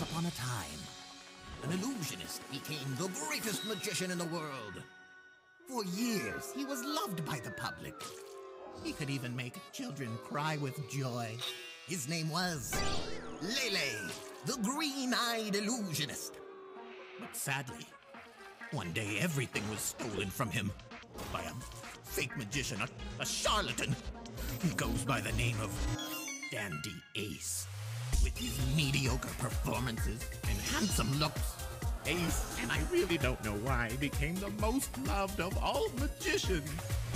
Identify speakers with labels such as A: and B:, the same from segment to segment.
A: Once upon a time, an illusionist became the greatest magician in the world. For years, he was loved by the public. He could even make children cry with joy. His name was Lele, the green-eyed illusionist. But sadly, one day everything was stolen from him by a fake magician, a, a charlatan. He goes by the name of Dandy Ace. With his mediocre performances and handsome looks, Ace, and I really don't know why, became the most loved of all magicians.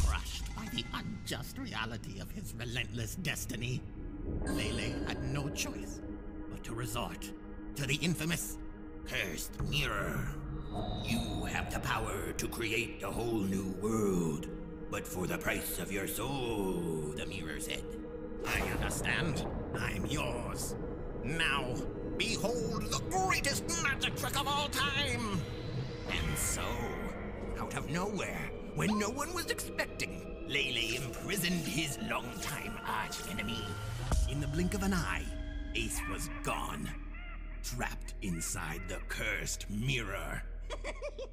A: Crushed by the unjust reality of his relentless destiny, Lele had no choice but to resort to the infamous Cursed Mirror. You have the power to create a whole new world, but for the price of your soul, the mirror said. I understand. I'm yours. Now, behold the greatest magic trick of all time! And so, out of nowhere, when no one was expecting, Lele imprisoned his longtime arch enemy. In the blink of an eye, Ace was gone, trapped inside the cursed mirror.